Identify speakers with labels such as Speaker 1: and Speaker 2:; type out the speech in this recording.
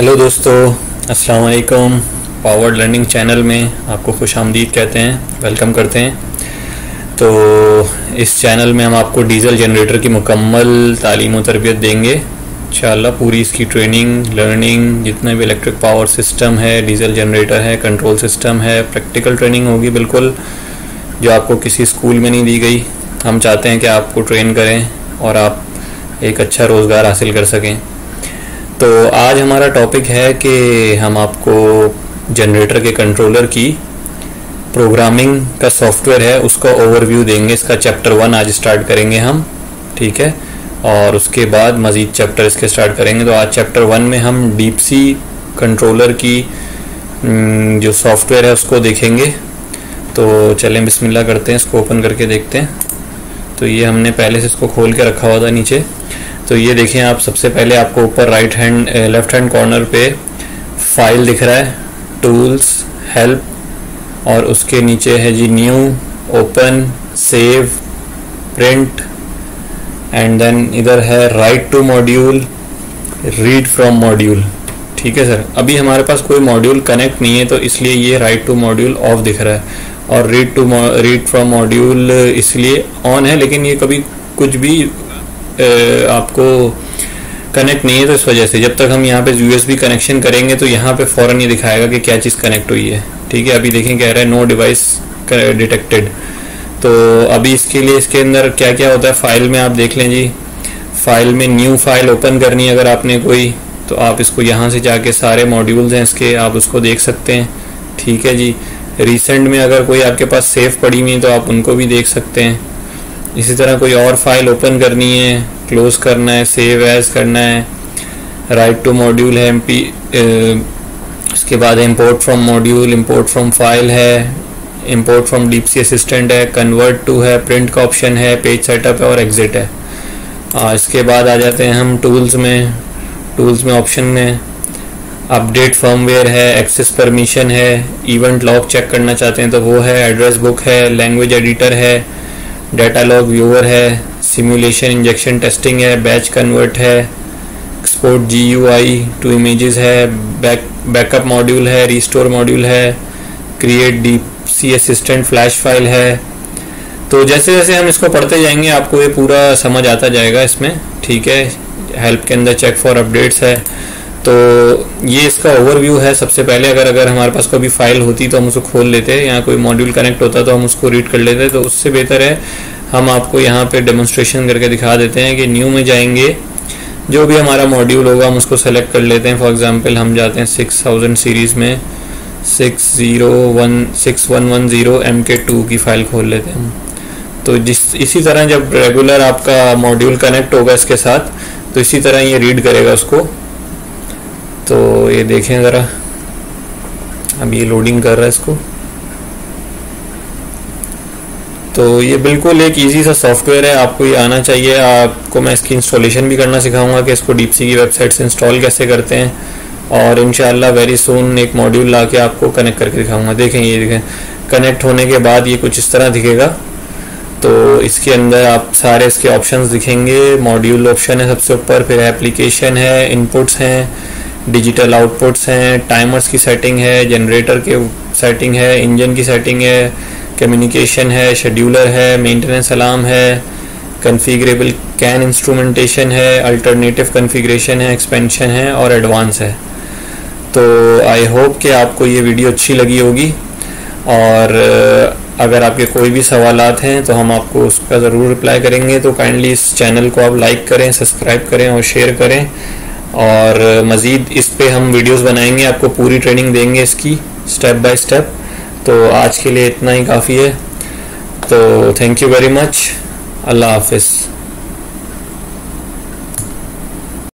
Speaker 1: Hello दोस्तों, अस्सलाम वालेकुम। पावर्ड लर्निंग चैनल में आपको खुश आमदीद कहते हैं वेलकम करते हैं। तो इस चैनल में हम आपको डीजल जनरेटर की मुकम्मल तालीम और तरबियत देंगे। इंशाल्लाह पूरी इसकी ट्रेनिंग लर्निंग जितने भी इलेक्ट्रिक पावर सिस्टम है डीजल जनरेटर है कंट्रोल सिस्टम है प्रैक्टिकल ट्रेनिंग होगी बिल्कुल, जो आपको किसी स्कूल में नहीं दी गई। हम चाहते हैं कि आपको ट्रेन करें और आप एक अच्छा रोज़गार हासिल कर सकें। तो आज हमारा टॉपिक है कि हम आपको जनरेटर के कंट्रोलर की प्रोग्रामिंग का सॉफ्टवेयर है उसका ओवरव्यू देंगे इसका चैप्टर वन आज स्टार्ट करेंगे हम ठीक है? और उसके बाद मज़ीद चैप्टर इसके स्टार्ट करेंगे। तो आज चैप्टर वन में हम डीप सी कंट्रोलर की हम्म, जो सॉफ्टवेयर है उसको देखेंगे। तो चलें बिस्मिल्लाह करते हैं इसको ओपन करके देखते हैं। तो ये हमने पहले से इसको खोल के रखा हुआ था नीचे। तो ये देखें आप, सबसे पहले आपको ऊपर right hand left hand corner पे फ़ाइल दिख रहा है टूल्स हेल्प और उसके नीचे है जी new open save print and then इधर है write to module read from module ठीक है सर अभी हमारे पास कोई मॉड्यूल कनेक्ट नहीं है तो इसलिए ये राइट टू मॉड्यूल ऑफ़ दिख रहा है। और read to read from module इसलिए ऑन है, लेकिन ये कभी कुछ भी आपको कनेक्ट नहीं है तो इस वजह से। जब तक हम यहाँ पे यूएसबी कनेक्शन करेंगे तो यहाँ पे फ़ौरन ये दिखाएगा कि क्या चीज़ कनेक्ट हुई है। ठीक है, अभी देखें कह रहा है नो डिवाइस डिटेक्टेड तो अभी इसके लिए इसके अंदर क्या क्या होता है? फ़ाइल में आप देख लें जी। फ़ाइल में न्यू फ़ाइल ओपन करनी है अगर आपने कोई तो आप इसको यहाँ से जाके सारे मॉड्यूल्स हैं इसके, आप उसको देख सकते हैं। ठीक है जी। रिसेंट में अगर कोई आपके पास सेफ़ पड़ी हुई है तो आप उनको भी देख सकते हैं। इसी तरह कोई और फ़ाइल ओपन करनी है क्लोज करना है सेव एज करना है राइट टू मॉड्यूल है एम इसके बाद import from module import from file है import from deep C assistant है कन्वर्ट टू है प्रिंट का ऑप्शन है पेज सेटअप है और एग्जिट है। आ, इसके बाद आ जाते हैं हम टूल्स में टूल्स में ऑप्शन में। अपडेट फर्मवेयर है एक्सेस परमिशन है इवेंट लॉग चेक करना चाहते हैं तो वो है एड्रेस बुक है लैंग्वेज एडिटर है डाटा लॉग व्यूअर है सिमुलेशन इंजेक्शन टेस्टिंग है बैच कन्वर्ट है export G U I to images है बैक बैकअप मॉड्यूल है रिस्टोर मॉड्यूल है create D C assistant flash file है। तो जैसे जैसे हम इसको पढ़ते जाएँगे, आपको ये पूरा समझ आता जाएगा इसमें, ठीक है? हेल्प के अंदर चेक फॉर अपडेट्स है। तो ये इसका ओवरव्यू है। सबसे पहले अगर अगर हमारे पास कोई फ़ाइल होती तो हम उसको खोल लेते, या कोई मॉड्यूल कनेक्ट होता तो हम उसको रीड कर लेते। तो उससे बेहतर है, हम आपको यहाँ पे डेमोन्स्ट्रेशन करके दिखा देते हैं कि न्यू में जाएँगे। जो भी हमारा मॉड्यूल होगा, हम उसको सेलेक्ट कर लेते हैं। फॉर एग्जांपल हम जाते हैं सिक्स थाउज़ेंड सीरीज़ में। Six zero one six one one zero M K two की फ़ाइल खोल लेते हैं तो जिस, इसी तरह जब रेगुलर आपका मॉड्यूल कनेक्ट होगा इसके साथ तो इसी तरह ये रीड करेगा उसको। तो ये देखें ज़रा। अब ये लोडिंग कर रहा है इसको। तो ये बिल्कुल एक इजी सा सॉफ्टवेयर है, आपको ये आना चाहिए। आपको मैं इसकी इंस्टॉलेशन भी करना सिखाऊँगा कि इसको डीपसी की वेबसाइट से इंस्टॉल कैसे करते हैं। और इन वेरी सुन एक मॉड्यूल ला के आपको कनेक्ट करके दिखाऊँगा। देखें, ये देखें कनेक्ट होने के बाद ये कुछ इस तरह दिखेगा। तो इसके अंदर आप सारे इसके ऑप्शंस दिखेंगे। मॉड्यूल ऑप्शन है सबसे ऊपर, फिर एप्लीकेशन है इनपुट्स हैं। डिजिटल आउटपुट्स हैं टाइमर्स की सेटिंग है जनरेटर के सेटिंग है इंजन की सेटिंग है कम्युनिकेशन है शेड्यूलर है मेंटेनेंस अलार्म है कन्फिग्रेबल कैन इंस्ट्रूमेंटेशन है अल्टरनेटिव कन्फिग्रेशन है एक्सपेंशन है और एडवांस है। तो आई होप कि आपको ये वीडियो अच्छी लगी होगी और अगर आपके कोई भी सवाल हैं तो हम आपको उसका ज़रूर रिप्लाई करेंगे। तो काइंडली इस चैनल को आप लाइक करें सब्सक्राइब करें और शेयर करें। और मज़ीद इस पर हम वीडियोज़ बनाएँगे, आपको पूरी ट्रेनिंग देंगे इसकी, स्टेप बाय स्टेप। तो आज के लिए इतना ही काफ़ी है। तो थैंक यू वेरी मच अल्लाह हाफिज़।